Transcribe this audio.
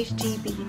HGB